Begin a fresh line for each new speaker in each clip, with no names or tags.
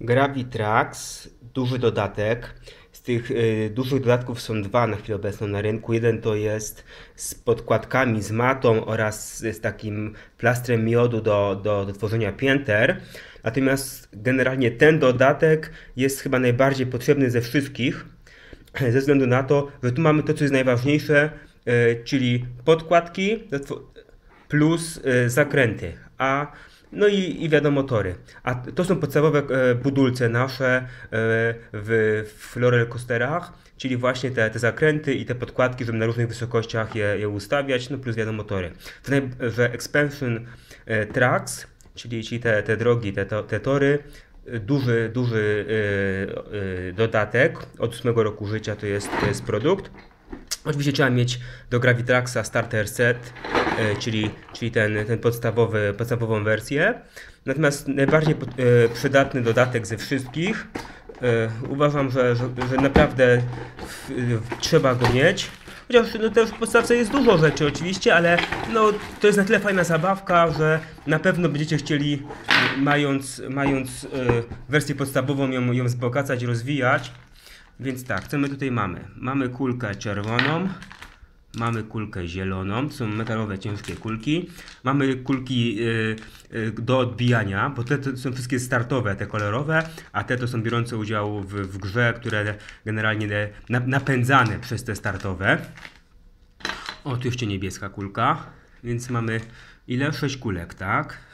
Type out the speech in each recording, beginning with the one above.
Gravitrax, duży dodatek. Z tych y, dużych dodatków są dwa na chwilę obecną na rynku. Jeden to jest z podkładkami, z matą oraz z takim plastrem miodu do, do, do tworzenia pięter. Natomiast generalnie ten dodatek jest chyba najbardziej potrzebny ze wszystkich, ze względu na to, że tu mamy to, co jest najważniejsze, y, czyli podkładki plus y, zakręty. A no i, i wiadomo tory. A to są podstawowe e, budulce nasze e, w, w Lorel Coasterach, czyli właśnie te, te zakręty i te podkładki, żeby na różnych wysokościach je, je ustawiać, no plus wiadomo tory. Że Expansion e, Tracks, czyli, czyli te, te drogi, te, te tory, duży, duży dodatek od 8 roku życia to jest, to jest produkt. Oczywiście trzeba mieć do Gravitraxa starter set, czyli, czyli ten, ten podstawowy, podstawową wersję. Natomiast najbardziej e, przydatny dodatek ze wszystkich, e, uważam, że, że, że naprawdę trzeba go mieć. Chociaż no, też w podstawce jest dużo rzeczy oczywiście, ale no, to jest na tyle fajna zabawka, że na pewno będziecie chcieli, mając, mając wersję podstawową, ją, ją wzbogacać, rozwijać. Więc tak, co my tutaj mamy? Mamy kulkę czerwoną, mamy kulkę zieloną, są metalowe ciężkie kulki. Mamy kulki yy, yy, do odbijania, bo te są wszystkie startowe, te kolorowe, a te to są biorące udział w, w grze, które generalnie na, napędzane przez te startowe. O, tu jeszcze niebieska kulka, więc mamy ile? 6 kulek, tak?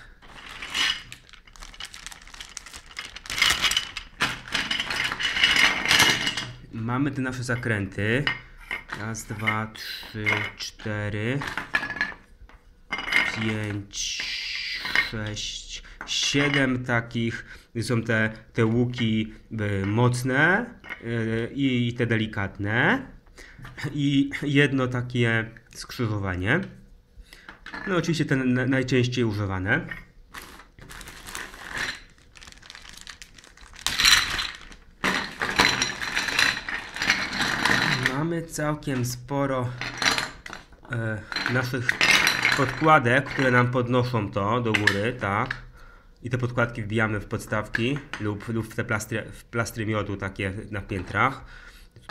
mamy te nasze zakręty. Raz, dwa, trzy, cztery, pięć, sześć, siedem takich. Są te, te łuki y, mocne y, i te delikatne. I jedno takie skrzyżowanie. No oczywiście te najczęściej używane. Mamy całkiem sporo e, naszych podkładek, które nam podnoszą to do góry, tak. I te podkładki wbijamy w podstawki lub, lub w te plastry, w plastry miodu takie na piętrach.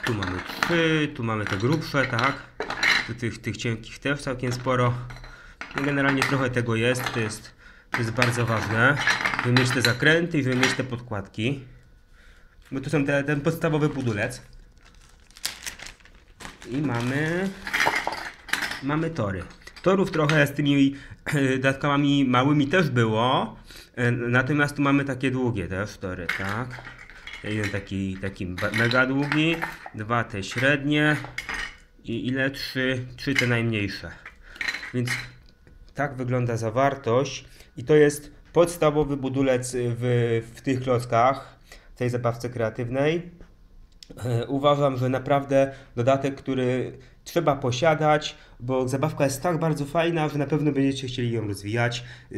Tu mamy trzy, tu mamy te grubsze, tak. Tu tych, tych cienkich też całkiem sporo. No generalnie trochę tego jest, to jest, to jest bardzo ważne, żeby mieć te zakręty i żeby mieć te podkładki. Bo to są te, ten podstawowy budulec. I mamy... Mamy tory. Torów trochę z tymi e, dodatkami małymi też było. E, natomiast tu mamy takie długie też tory, tak? Jeden taki, taki mega długi, dwa te średnie i ile? Trzy, trzy te najmniejsze. Więc tak wygląda zawartość i to jest podstawowy budulec w, w tych klockach, w tej zabawce kreatywnej. E, uważam, że naprawdę dodatek, który trzeba posiadać, bo zabawka jest tak bardzo fajna, że na pewno będziecie chcieli ją rozwijać. E,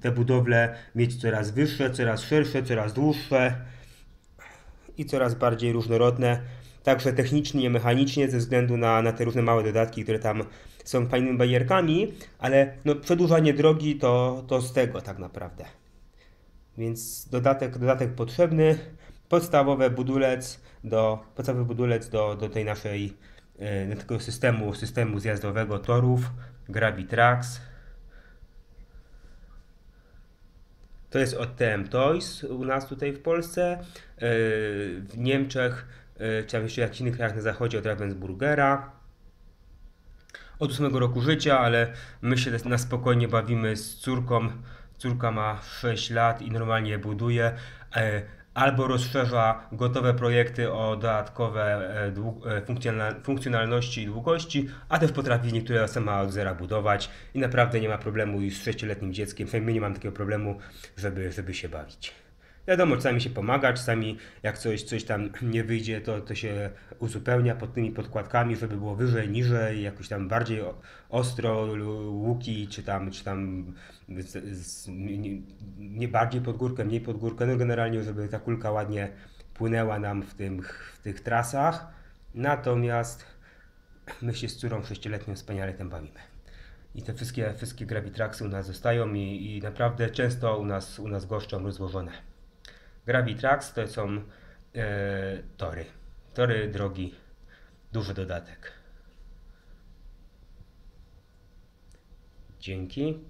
te budowle mieć coraz wyższe, coraz szersze, coraz dłuższe i coraz bardziej różnorodne. Także technicznie, mechanicznie, ze względu na, na te różne małe dodatki, które tam są fajnymi barierkami, ale no, przedłużanie drogi to, to z tego tak naprawdę. Więc dodatek, dodatek potrzebny podstawowy budulec do, podstawowy budulec do, do tej naszej e, do tego systemu, systemu zjazdowego torów Gravitrax. To jest od TM Toys u nas tutaj w Polsce. E, w Niemczech, e, czy jeszcze w jakichś innych krajach na zachodzie od Ravensburgera. Od 8 roku życia, ale my się na spokojnie bawimy z córką. Córka ma 6 lat i normalnie buduje albo rozszerza gotowe projekty o dodatkowe e, e, funkcjonalności i długości, a też potrafi niektóre sama od zera budować i naprawdę nie ma problemu już z 6-letnim dzieckiem, przynajmniej nie mam takiego problemu, żeby, żeby się bawić. Wiadomo, czasami się pomaga, czasami jak coś, coś tam nie wyjdzie, to, to się uzupełnia pod tymi podkładkami, żeby było wyżej, niżej, jakoś tam bardziej ostro łuki, czy tam, czy tam z, z, nie, nie, bardziej pod górkę, mniej pod górkę, no generalnie, żeby ta kulka ładnie płynęła nam w, tym, w tych trasach. Natomiast my się z córą sześcioletnią wspaniale tym bawimy. I te wszystkie, wszystkie gravitraxy u nas zostają i, i naprawdę często u nas, u nas goszczą rozłożone. Gravitrax to są e, tory. Tory drogi, duży dodatek. Dzięki.